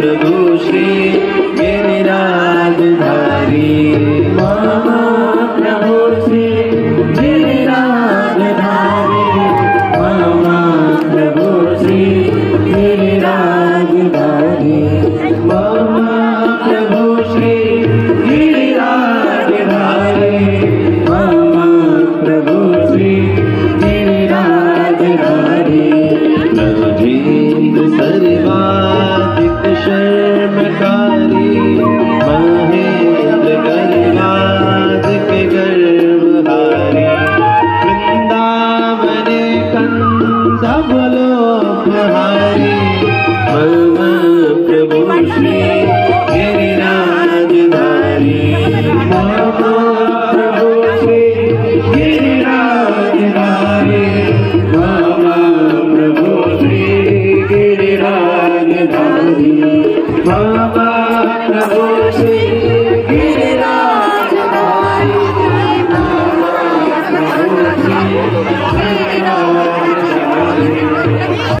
Prabhu Shri Hare